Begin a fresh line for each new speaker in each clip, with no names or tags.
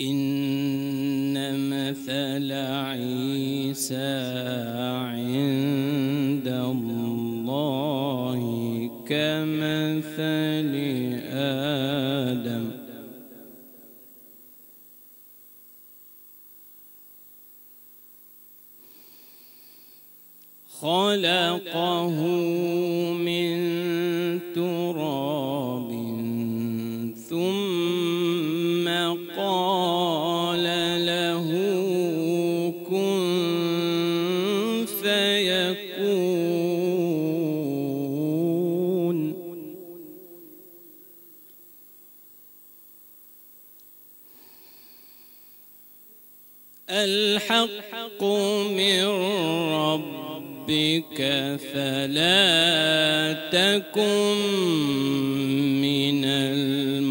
إن مثل عيسى عند الله كمثل آدم. خلقه من تراب الحق من ربك فلا تكن من الممترين.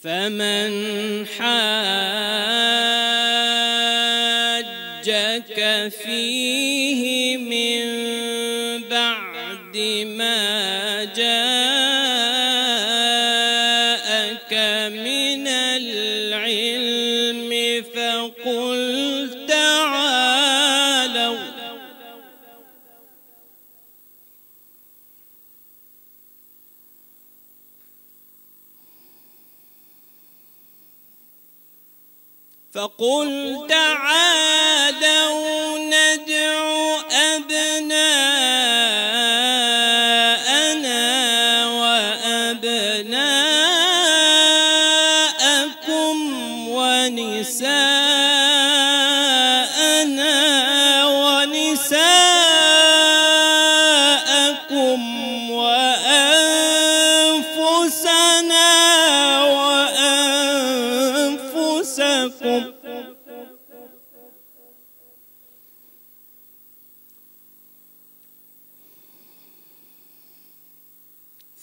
فمن حاجك فيه من بعد ما جاءك من العلم فقل فقل تعالوا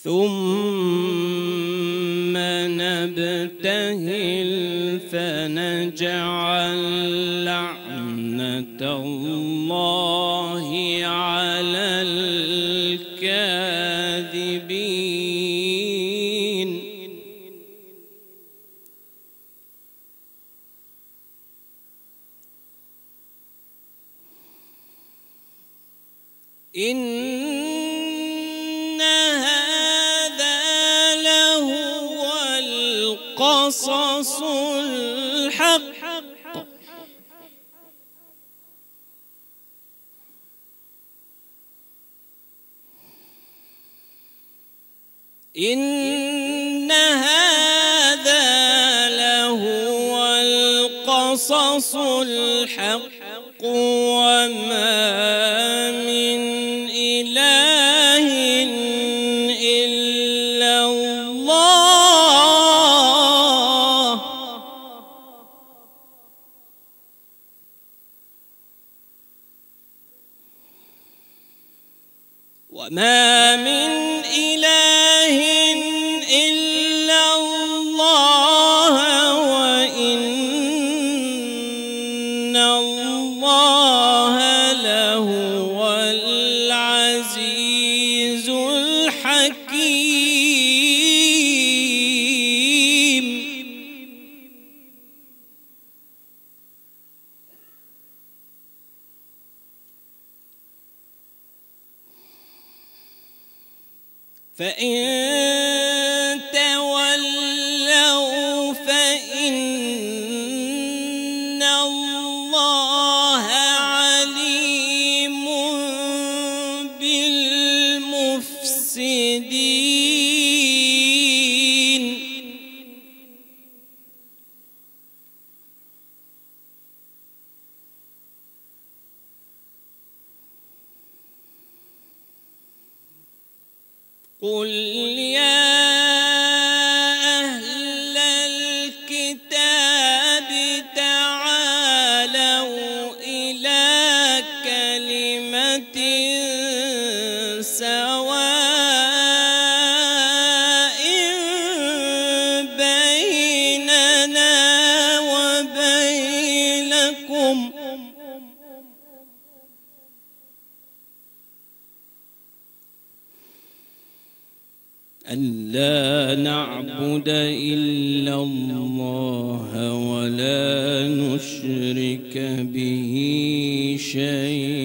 ثم نبتهل فنجعل لعنة الله على الكاذبين. إن القصص الحق. إن هذا لهو القصص الحق وما وما من إله فإن ألا نعبد إلا الله ولا نشرك به شيئا.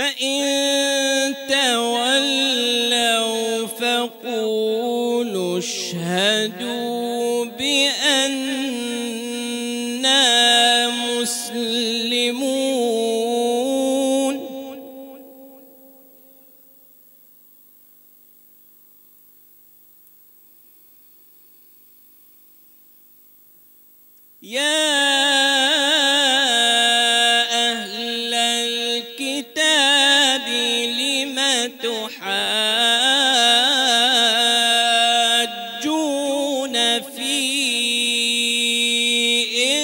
فإن تولوا فقولوا اشهدوا بأننا في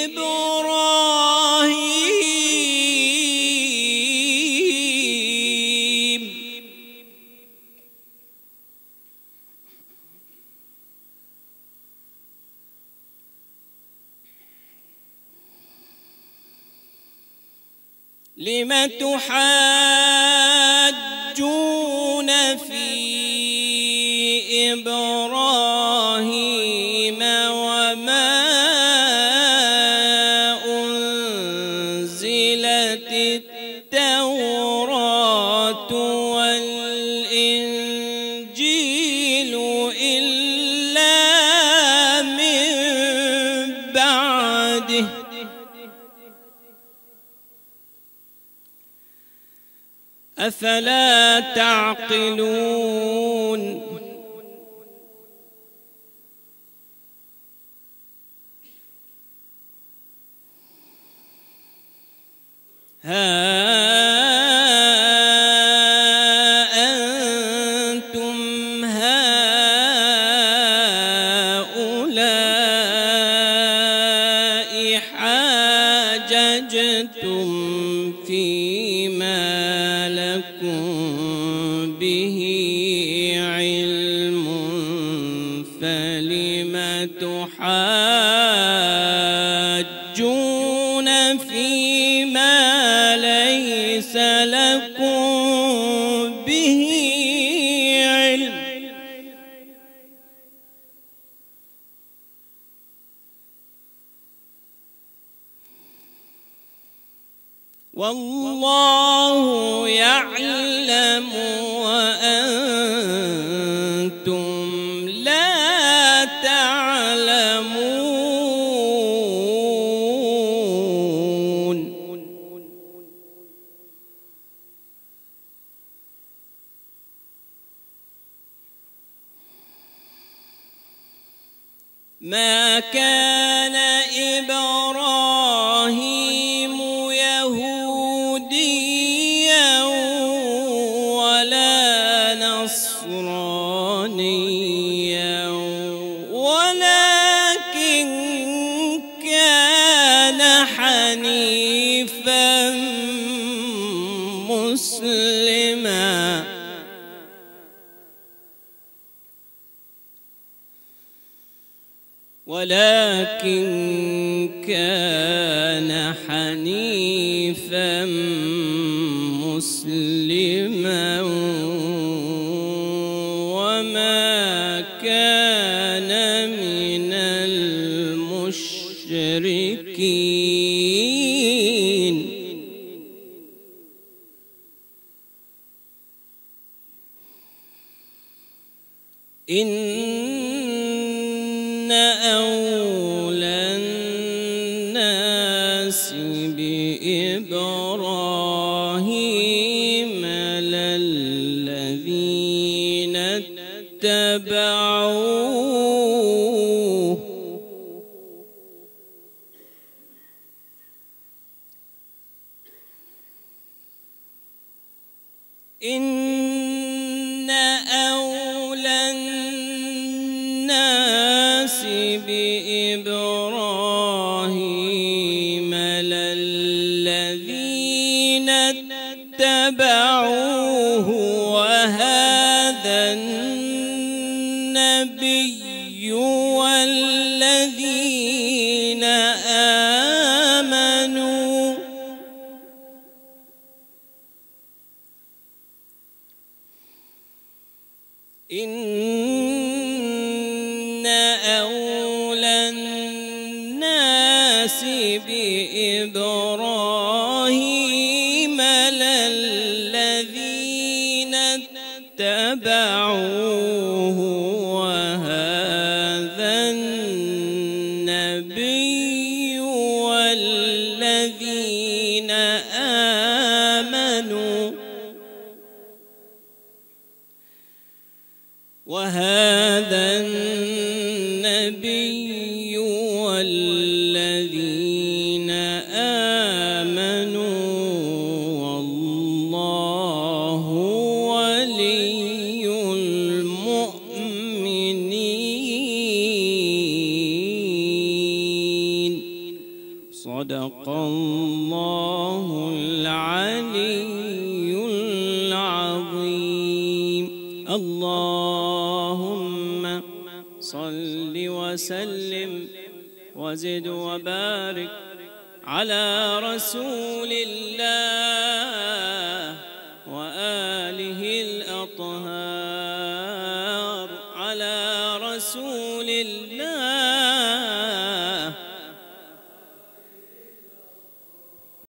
إبراهيم. لم تحاجون إبراهيم وما أنزلت التوراة والإنجيل إلا من بعده. أفلا تعقلون؟ ها أنتم هؤلاء حاججتم فيما لكم به علم فلم تحاجون فيما وأنتم نصرانيا ولكن كان حنيفا مسلما. ولكن كان حنيفا مسلما. إن أولى الناس بإبراهيم للذين اتبعوه إن النبي والذين آمنوا. إن أولى الناس بإبراهيم للذين اتبعوه. اللهم صل وسلم وزد وبارك على رسول الله وآله الأطهار على رسول الله